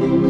Thank